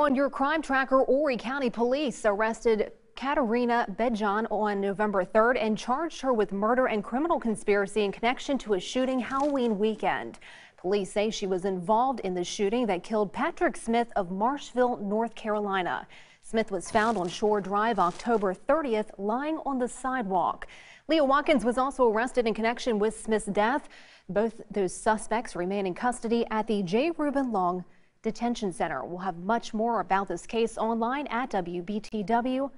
On your crime tracker, Horry County Police arrested Katerina Bedjan on November 3rd and charged her with murder and criminal conspiracy in connection to a shooting Halloween weekend. Police say she was involved in the shooting that killed Patrick Smith of Marshville, North Carolina. Smith was found on Shore Drive October 30th, lying on the sidewalk. Leah Watkins was also arrested in connection with Smith's death. Both those suspects remain in custody at the J. Reuben Long Detention Center. We'll have much more about this case online at WBTW.com.